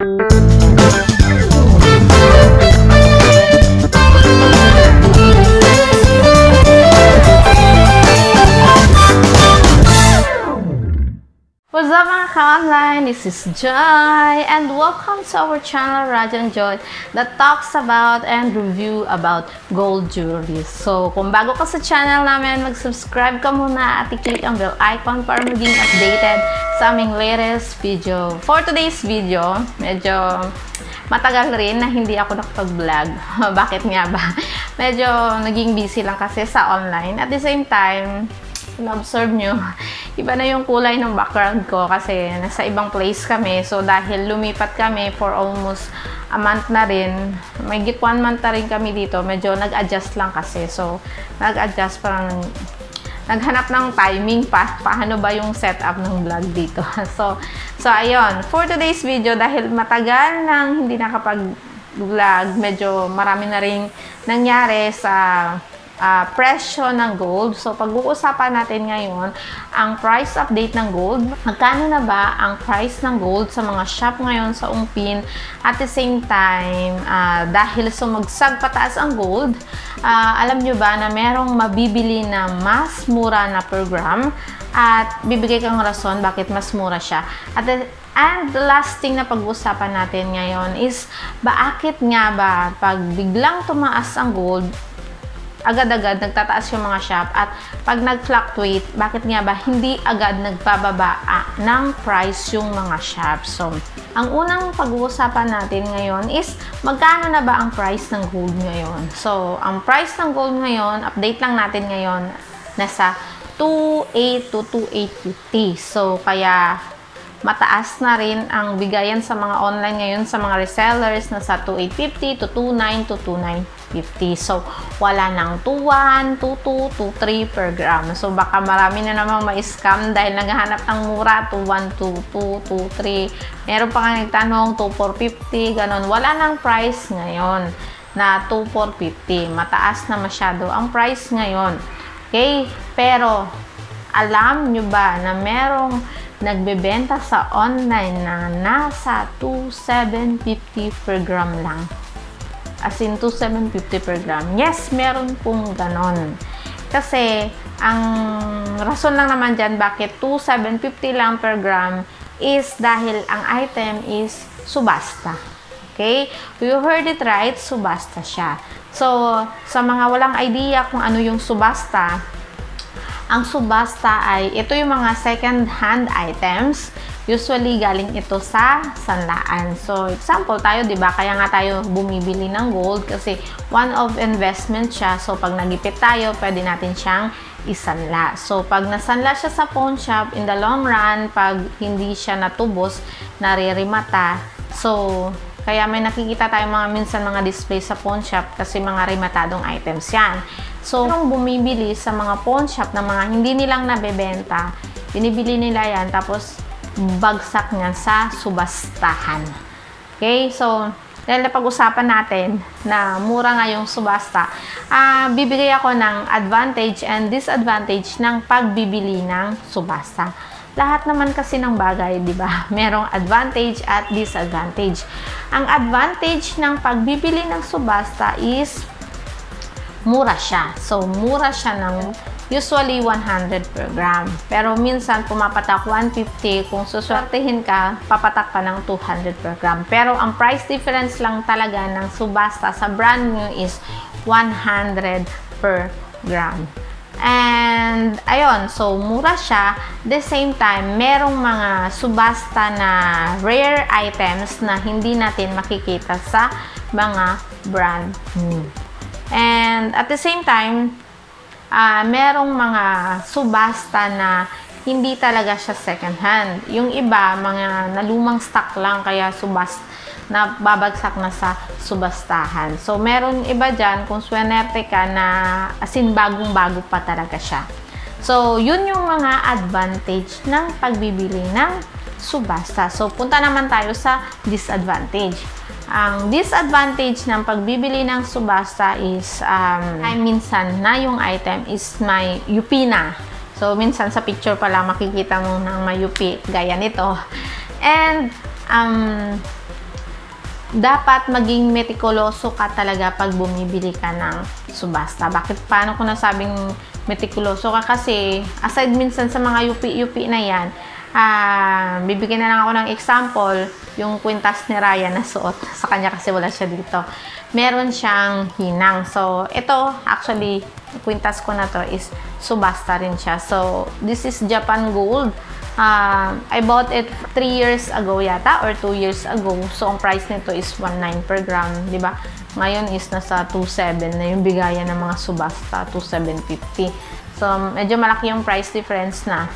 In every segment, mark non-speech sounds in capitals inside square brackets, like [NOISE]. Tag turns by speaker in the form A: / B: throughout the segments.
A: Thank you. Ka-online? This is Joy and welcome to our channel Rajan Joy that talks about and review about gold jewelry. So, kung bago ka sa channel namin, mag-subscribe ka muna at i-click ang bell icon para maging updated sa aming latest video. For today's video, medyo matagal rin na hindi ako nakapag-vlog. [LAUGHS] Bakit nga ba? Medyo naging busy lang kasi sa online. At the same time, na-observe nyo, iba na yung kulay ng background ko kasi nasa ibang place kami. So, dahil lumipat kami for almost a month na rin, may git one month na rin kami dito, medyo nag-adjust lang kasi. So, nag-adjust parang naghanap ng timing pa, paano ba yung setup ng vlog dito. [LAUGHS] so, so ayun, for today's video, dahil matagal nang hindi nakapag-vlog, medyo marami na rin nangyari sa uh, presyo ng gold. So, pag-uusapan natin ngayon ang price update ng gold. Magkano na ba ang price ng gold sa mga shop ngayon sa Ungpin? At the same time, uh, dahil sumagsag pataas ang gold, uh, alam nyo ba na merong mabibili na mas mura na per gram? At bibigay kang rason bakit mas mura siya. At the, And the last thing na pag-uusapan natin ngayon is, bakit nga ba pag biglang tumaas ang gold, agad-agad nagtataas yung mga shop at pag nag-fluctuate, bakit nga ba hindi agad nagbababa ah, ng price yung mga shop? So, ang unang pag-uusapan natin ngayon is magkano na ba ang price ng gold ngayon? So, ang price ng gold ngayon, update lang natin ngayon, nasa 2.8 to 2.850. So, kaya mataas na rin ang bigayan sa mga online ngayon sa mga resellers na sa 2,850 to 29 to 2,950. So, wala nang 2,1, 2,2, 2,3 per gram. So, baka marami na namang ma-scam dahil naghahanap ng mura, 2,1, 2,2, 2,3. Meron pa nga nagtanong, 2,450, ganun. Wala nang price ngayon na 2,450. Mataas na masyado ang price ngayon. Okay? Pero, alam nyo ba na merong nagbebenta sa online na nasa 2,750 per gram lang. As in, 2,750 per gram. Yes, meron pong ganon. Kasi, ang rason lang naman dyan bakit 2,750 lang per gram is dahil ang item is subasta. Okay? You heard it right, subasta siya. So, sa mga walang idea kung ano yung subasta, ang subasta ay, ito yung mga second-hand items. Usually, galing ito sa sanlaan. So, example tayo, di ba? Kaya nga tayo bumibili ng gold kasi one of investment siya. So, pag nagipit tayo, pwede natin siyang isanla. So, pag nasanla siya sa pawn shop, in the long run, pag hindi siya natubos, naririmata. So, kaya may nakikita tayong mga minsan mga display sa pawn shop kasi mga rematadong items yan. So, kung bumibili sa mga pawn shop na mga hindi nilang nabebenta, binibili nila yan tapos bagsak niya sa subastahan. Okay? So, dahil napag-usapan natin na mura nga yung subasta, uh, bibigay ako ng advantage and disadvantage ng pagbibili ng subasta. Lahat naman kasi ng bagay, di ba? [LAUGHS] Merong advantage at disadvantage. Ang advantage ng pagbibili ng subasta is mura siya. So, mura siya ng usually 100 per gram. Pero minsan pumapatak 150. Kung suswertehin ka, papatak ka ng 200 per gram. Pero ang price difference lang talaga ng subasta sa brand new is 100 per gram. And, ayun, so, mura siya. The same time, merong mga subasta na rare items na hindi natin makikita sa mga brand new. And at the same time, uh, merong mga subasta na hindi talaga siya second hand. Yung iba, mga nalumang stock lang, kaya subast na babagsak na sa subastahan. So, meron iba dyan, kung swerte ka na asin bagong-bago pa talaga siya. So, yun yung mga advantage ng pagbibili ng subasta. So, punta naman tayo sa disadvantage. Ang disadvantage ng pagbibili ng subasta is um, ay minsan na yung item is may yupi na. So, minsan sa picture pa lang makikita mo ng may yupi, gaya nito. And, um, dapat maging metikuloso ka talaga pag bumibili ka ng subasta. Bakit paano ko nasabing metikuloso ka? Kasi aside minsan sa mga UP-UP na yan, ah, bibigyan na lang ako ng example, yung kwintas ni Ryan na suot. Sa kanya kasi wala siya dito. Meron siyang hinang. So, ito actually, kwintas ko na to is subasta rin siya. So, this is Japan Gold. Uh, I bought it 3 years ago yata or 2 years ago. So, ang price nito is 1.9 per gram, di ba? Ngayon is nasa 2.7 na yung bigayan ng mga subasta, 2.750. So, medyo malaki yung price difference na.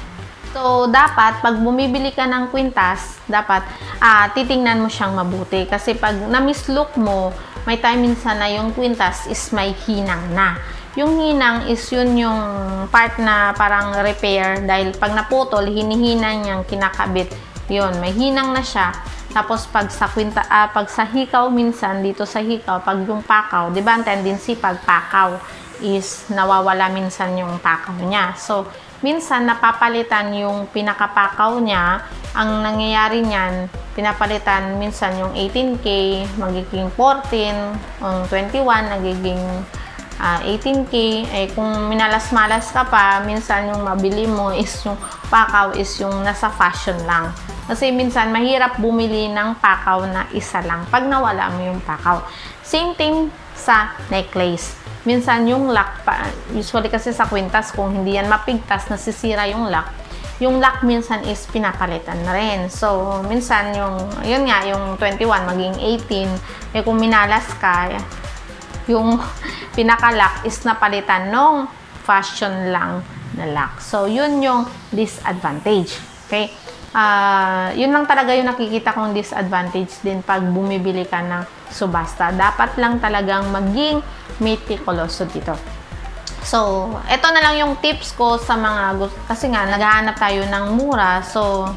A: So, dapat, pag bumibili ka ng kwintas, dapat uh, titingnan mo siyang mabuti. Kasi pag na-mislook mo, may time minsan na yung kwintas is may hinang na. Yung hinang is yun yung part na parang repair dahil pag naputol, hinihinang niyang kinakabit. Yun, may hinang na siya. Tapos pag sa kwinta, uh, pag sa hikaw minsan dito sa hikaw, pag yung pakaw, 'di ba ang tendency pag pakaw is nawawala minsan yung pakaw niya. So, minsan napapalitan yung pinakapakaw niya. Ang nangyayari niyan, pinapalitan minsan yung 18K, magiging 14, ang 21, nagiging uh, ah, 18K, eh kung minalas-malas ka pa, minsan yung mabili mo is yung pakaw is yung nasa fashion lang. Kasi minsan mahirap bumili ng pakaw na isa lang pag nawala mo yung pakaw. Same thing sa necklace. Minsan yung lock pa, usually kasi sa kwintas kung hindi yan mapigtas, nasisira yung lock, yung lock minsan is pinapalitan na rin. So, minsan yung, yun nga, yung 21 maging 18, eh kung minalas ka, yung [LAUGHS] pinaka-lock is napalitan nung fashion lang na lock. So, yun yung disadvantage. Okay? Uh, yun lang talaga yung nakikita kong disadvantage din pag bumibili ka ng subasta. Dapat lang talagang maging meticuloso dito. So, ito na lang yung tips ko sa mga kasi nga naghahanap tayo ng mura. So,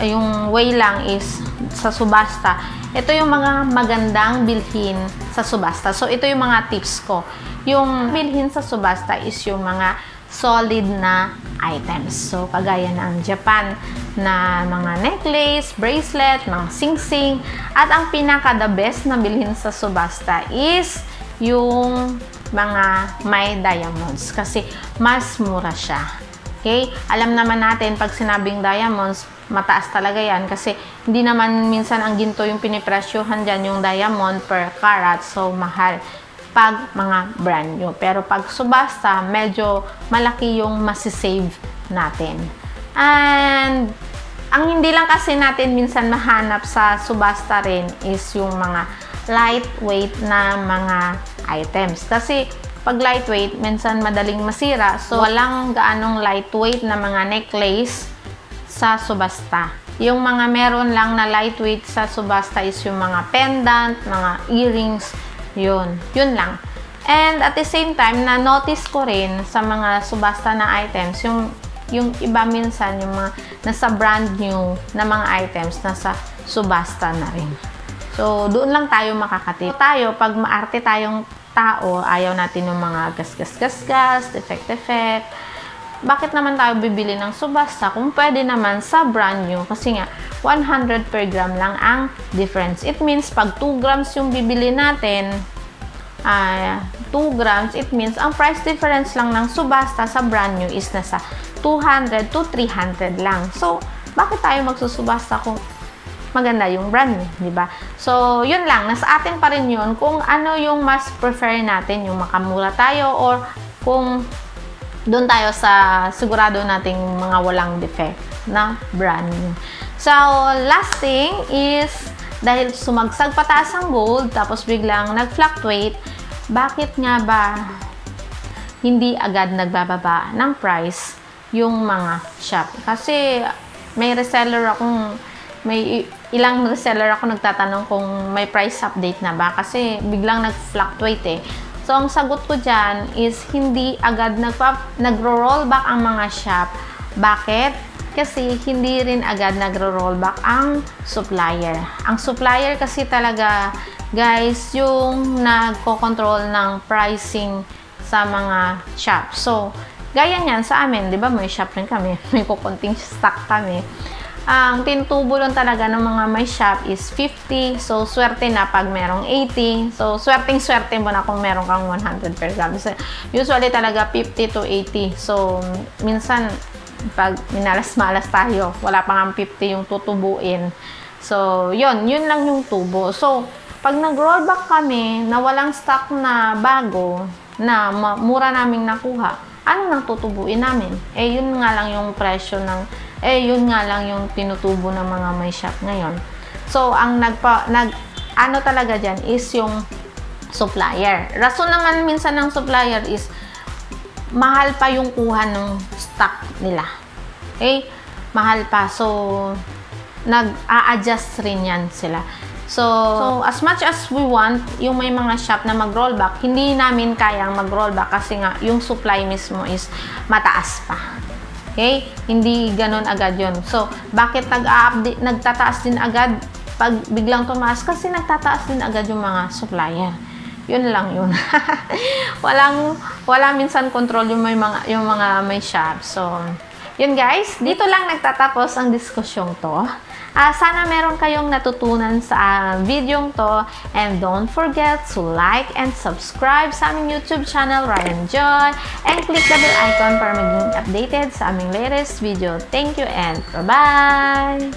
A: yung way lang is sa subasta ito yung mga magandang bilhin sa subasta. So, ito yung mga tips ko. Yung bilhin sa subasta is yung mga solid na items. So, kagaya ng Japan na mga necklace, bracelet, mga sing-sing. At ang pinaka-the best na bilhin sa subasta is yung mga may diamonds kasi mas mura siya. Okay? Alam naman natin pag sinabing diamonds, mataas talaga yan kasi hindi naman minsan ang ginto yung pinipresyohan dyan yung diamond per carat so mahal pag mga brand new. Pero pag subasta medyo malaki yung masisave natin. And ang hindi lang kasi natin minsan mahanap sa subasta rin is yung mga lightweight na mga items. Kasi pag lightweight minsan madaling masira. So walang gaanong lightweight na mga necklace sa subasta. Yung mga meron lang na lightweight sa subasta is yung mga pendant, mga earrings, yun. Yun lang. And at the same time, na-notice ko rin sa mga subasta na items, yung, yung iba minsan, yung mga nasa brand new na mga items, nasa subasta na rin. So, doon lang tayo makakatip. Tayo, pag maarte tayong tao, ayaw natin yung mga gas-gas-gas-gas, defect-defect, bakit naman tayo bibili ng subasta kung pwede naman sa brand new? Kasi nga, 100 per gram lang ang difference. It means, pag 2 grams yung bibili natin, uh, ah, 2 grams, it means, ang price difference lang ng subasta sa brand new is nasa 200 to 300 lang. So, bakit tayo magsusubasta kung maganda yung brand, di ba? So, yun lang. Nasa atin pa rin yun kung ano yung mas prefer natin, yung makamura tayo or kung doon tayo sa sigurado nating mga walang defect na brand new. So, last thing is, dahil sumagsag pataas ang gold, tapos biglang nag-fluctuate, bakit nga ba hindi agad nagbababa ng price yung mga shop? Kasi may reseller akong, may ilang reseller ako nagtatanong kung may price update na ba kasi biglang nag-fluctuate eh. So, ang sagot ko dyan is hindi agad nagro-roll back ang mga shop. Bakit? Kasi hindi rin agad nagro-roll back ang supplier. Ang supplier kasi talaga, guys, yung nagko-control ng pricing sa mga shop. So, gaya niyan sa amin, di ba, may shop rin kami. [LAUGHS] May kukunting stock kami. ang tinutubo lang talaga ng mga may shop is 50. So, swerte na pag merong 80. So, swerteng-swerte mo na kung meron kang 100 per gram. So, usually talaga 50 to 80. So, minsan, pag minalas-malas tayo, wala pa nga 50 yung tutubuin. So, yun. Yun lang yung tubo. So, pag nag-rollback kami na walang stock na bago, na mura naming nakuha, ano nang tutubuin namin? Eh, yun nga lang yung presyo ng eh yun nga lang yung tinutubo ng mga may shop ngayon. So, ang nagpa, nag, ano talaga dyan is yung supplier. Rason naman minsan ng supplier is mahal pa yung kuha ng stock nila. Okay? Mahal pa. So, nag-a-adjust rin yan sila. So, so, as much as we want, yung may mga shop na mag-rollback, hindi namin kayang mag-rollback kasi nga, yung supply mismo is mataas pa. Okay? Hindi ganun agad yon So, bakit nag-update, nagtataas din agad pag biglang tumaas? Kasi nagtataas din agad yung mga supplier. Yun lang yun. [LAUGHS] Walang, wala minsan control yung, may mga, yung mga may shop. So, yun guys, dito lang nagtatapos ang diskusyong to. Uh, sana meron kayong natutunan sa uh, video to. And don't forget to like and subscribe sa aming YouTube channel, Ryan John. And click the bell icon para maging updated sa aming latest video. Thank you and bye-bye!